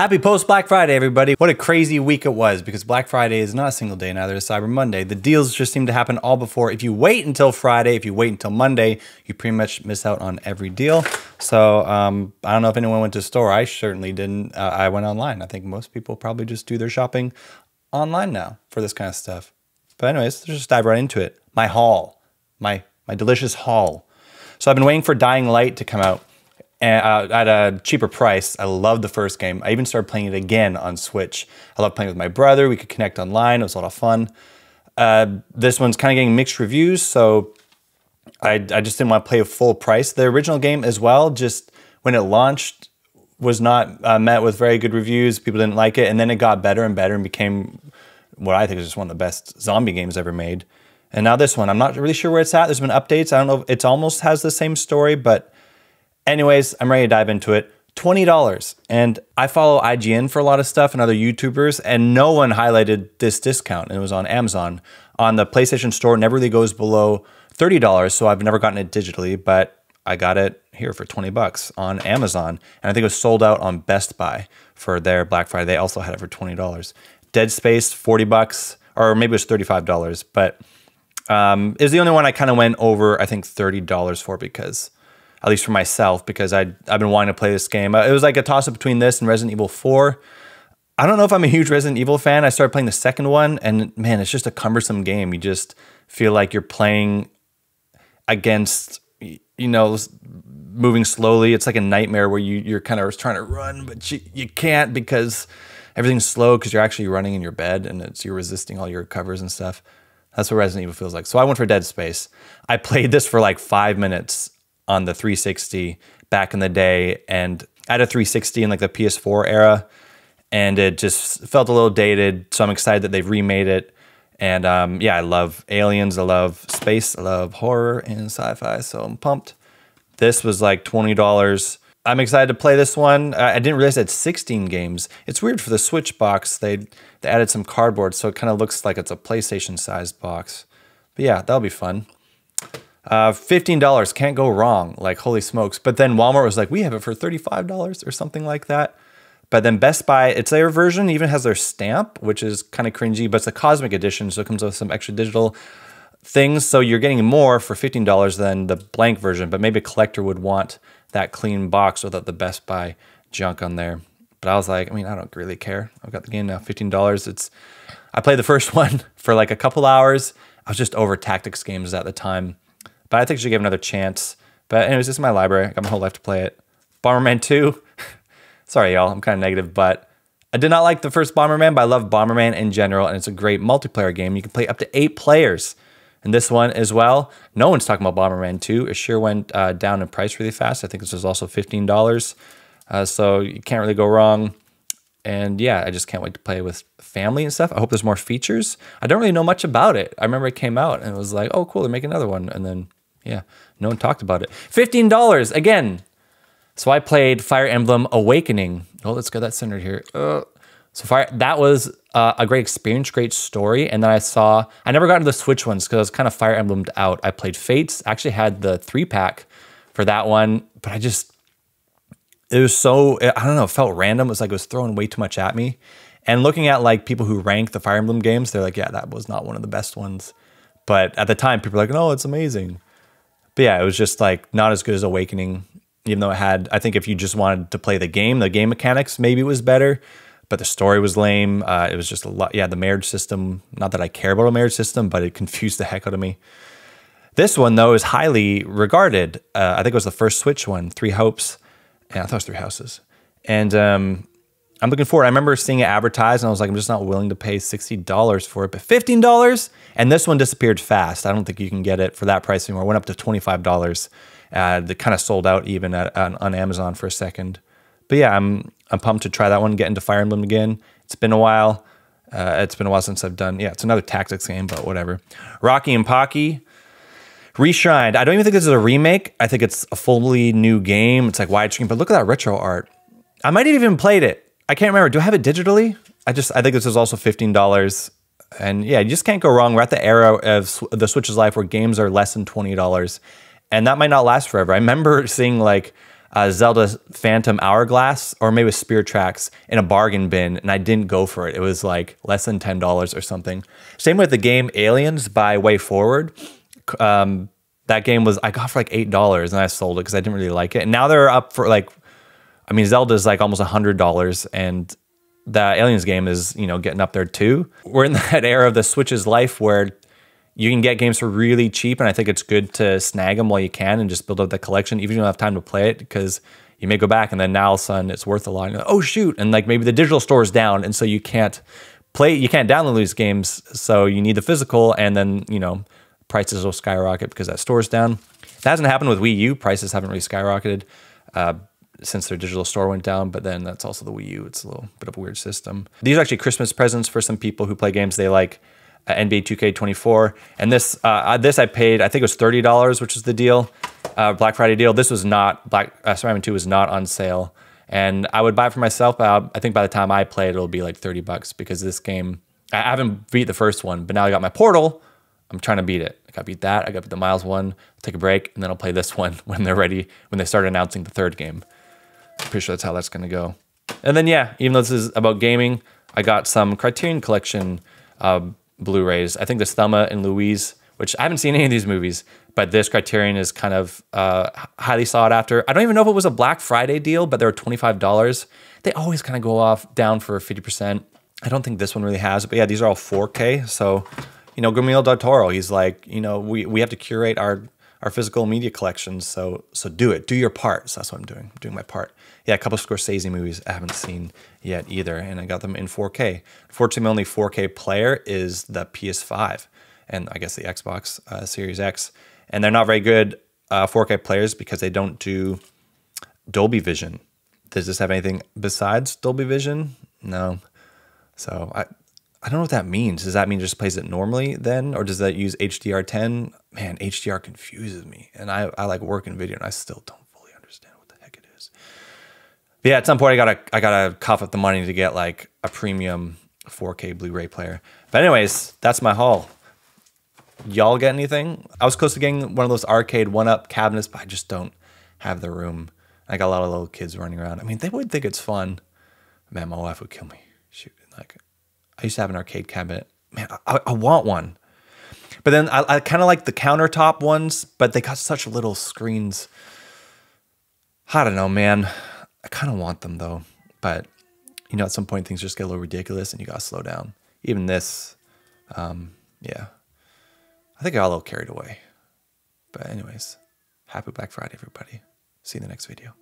Happy post Black Friday, everybody. What a crazy week it was because Black Friday is not a single day, neither is Cyber Monday. The deals just seem to happen all before. If you wait until Friday, if you wait until Monday, you pretty much miss out on every deal. So um, I don't know if anyone went to store. I certainly didn't. Uh, I went online. I think most people probably just do their shopping online now for this kind of stuff. But anyways, let's just dive right into it. My haul, my my delicious haul. So I've been waiting for Dying Light to come out at a cheaper price. I loved the first game. I even started playing it again on Switch. I love playing with my brother. We could connect online. It was a lot of fun. Uh, this one's kind of getting mixed reviews, so I, I just didn't want to play a full price. The original game as well, just when it launched, was not uh, met with very good reviews. People didn't like it, and then it got better and better and became what I think is just one of the best zombie games ever made. And now this one, I'm not really sure where it's at. There's been updates. I don't know. It almost has the same story, but Anyways, I'm ready to dive into it. $20. And I follow IGN for a lot of stuff and other YouTubers, and no one highlighted this discount. And it was on Amazon. On the PlayStation Store, never really goes below $30. So I've never gotten it digitally, but I got it here for 20 bucks on Amazon. And I think it was sold out on Best Buy for their Black Friday. They also had it for $20. Dead Space, 40 bucks, or maybe it was $35. But um, is the only one I kind of went over, I think, $30 for because at least for myself, because I I've been wanting to play this game. Uh, it was like a toss up between this and Resident Evil 4. I don't know if I'm a huge Resident Evil fan. I started playing the second one, and man, it's just a cumbersome game. You just feel like you're playing against, you know, moving slowly. It's like a nightmare where you you're kind of trying to run, but you, you can't because everything's slow because you're actually running in your bed and it's you're resisting all your covers and stuff. That's what Resident Evil feels like. So I went for Dead Space. I played this for like five minutes on the 360 back in the day and had a 360 in like the PS4 era and it just felt a little dated. So I'm excited that they've remade it. And um, yeah, I love aliens, I love space, I love horror and sci-fi. So I'm pumped. This was like $20. I'm excited to play this one. I didn't realize it's 16 games. It's weird for the Switch box. They, they added some cardboard, so it kind of looks like it's a PlayStation sized box. But yeah, that'll be fun. Uh, $15 can't go wrong. Like, holy smokes. But then Walmart was like, we have it for $35 or something like that. But then Best Buy, it's their version, even has their stamp, which is kind of cringy, but it's a cosmic edition. So it comes with some extra digital things. So you're getting more for $15 than the blank version. But maybe a collector would want that clean box without the Best Buy junk on there. But I was like, I mean, I don't really care. I've got the game now, $15. It's, I played the first one for like a couple hours. I was just over tactics games at the time. But I think I should give another chance. But anyways, this is my library. I got my whole life to play it. Bomberman 2. Sorry, y'all. I'm kind of negative, but I did not like the first Bomberman, but I love Bomberman in general, and it's a great multiplayer game. You can play up to eight players in this one as well. No one's talking about Bomberman 2. It sure went uh, down in price really fast. I think this was also $15. Uh, so you can't really go wrong. And yeah, I just can't wait to play with family and stuff. I hope there's more features. I don't really know much about it. I remember it came out and it was like, oh, cool, they're making another one. And then yeah, no one talked about it. $15 again. So I played Fire Emblem Awakening. Oh, let's get that centered here. Uh, so Fire, that was uh, a great experience, great story. And then I saw, I never got into the Switch ones because I was kind of Fire Emblemed out. I played Fates, actually had the three pack for that one, but I just, it was so, I don't know, it felt random. It was like it was throwing way too much at me. And looking at like people who rank the Fire Emblem games, they're like, yeah, that was not one of the best ones. But at the time, people were like, no, it's amazing. But yeah, it was just like not as good as Awakening, even though it had, I think if you just wanted to play the game, the game mechanics maybe was better, but the story was lame. Uh, it was just a lot. Yeah, the marriage system, not that I care about a marriage system, but it confused the heck out of me. This one, though, is highly regarded. Uh, I think it was the first Switch one, Three Hopes. Yeah, I thought it was Three Houses. And um, I'm looking forward. I remember seeing it advertised and I was like, I'm just not willing to pay $60 for it, but $15? And this one disappeared fast. I don't think you can get it for that price anymore. It went up to $25. Uh, it kind of sold out even at, on, on, Amazon for a second. But yeah, I'm, I'm pumped to try that one, get into Fire Emblem again. It's been a while. Uh, it's been a while since I've done, yeah, it's another tactics game, but whatever. Rocky and Pocky. Reshrined. I don't even think this is a remake. I think it's a fully new game. It's like widescreen, but look at that retro art. I might have even played it. I can't remember. Do I have it digitally? I just I think this is also fifteen dollars, and yeah, you just can't go wrong. We're at the era of the Switch's life where games are less than twenty dollars, and that might not last forever. I remember seeing like uh, Zelda Phantom Hourglass or maybe it was Spirit Tracks in a bargain bin, and I didn't go for it. It was like less than ten dollars or something. Same with the game Aliens by WayForward. Um, that game was I got for like eight dollars, and I sold it because I didn't really like it. And now they're up for like, I mean, Zelda's like almost a hundred dollars, and the Aliens game is you know getting up there too. We're in that era of the Switch's life where you can get games for really cheap, and I think it's good to snag them while you can and just build up the collection, even if you don't have time to play it, because you may go back and then now all of a sudden it's worth a lot. Like, oh shoot, and like maybe the digital store is down, and so you can't play, you can't download these games, so you need the physical, and then you know prices will skyrocket because that store's down. That hasn't happened with Wii U. Prices haven't really skyrocketed uh, since their digital store went down, but then that's also the Wii U. It's a little bit of a weird system. These are actually Christmas presents for some people who play games they like uh, NBA 2K24. And this uh, this I paid, I think it was $30, which is the deal, uh, Black Friday deal. This was not, Black uh, Spider-Man 2 was not on sale. And I would buy it for myself, but I think by the time I play it, it'll be like 30 bucks because this game, I haven't beat the first one, but now I got my Portal. I'm trying to beat it. I got beat that. I got beat the Miles one. take a break, and then I'll play this one when they're ready, when they start announcing the third game. I'm pretty sure that's how that's going to go. And then, yeah, even though this is about gaming, I got some Criterion Collection uh, Blu-rays. I think this Thelma and Louise, which I haven't seen any of these movies, but this Criterion is kind of uh, highly sought after. I don't even know if it was a Black Friday deal, but they were $25. They always kind of go off down for 50%. I don't think this one really has, but yeah, these are all 4K. So, you know, Guillermo del Toro, he's like, you know, we, we have to curate our our physical media collections. So so do it. Do your part. So that's what I'm doing. I'm doing my part. Yeah, a couple of Scorsese movies I haven't seen yet either, and I got them in 4K. Fortunately, my only 4K player is the PS5 and I guess the Xbox uh, Series X, and they're not very good uh, 4K players because they don't do Dolby Vision. Does this have anything besides Dolby Vision? No. So I I don't know what that means. Does that mean just plays it normally then? Or does that use HDR10? Man, HDR confuses me. And I, I like work in video and I still don't fully understand what the heck it is. But yeah, at some point I gotta I gotta cough up the money to get like a premium 4K Blu-ray player. But anyways, that's my haul. Y'all get anything? I was close to getting one of those arcade one-up cabinets, but I just don't have the room. I got a lot of little kids running around. I mean, they would think it's fun. Man, my wife would kill me. Shoot, like I used to have an arcade cabinet. Man, I, I want one. But then I, I kind of like the countertop ones, but they got such little screens. I don't know, man. I kind of want them though. But, you know, at some point things just get a little ridiculous and you got to slow down. Even this, um, yeah. I think I got a little carried away. But, anyways, happy Black Friday, everybody. See you in the next video.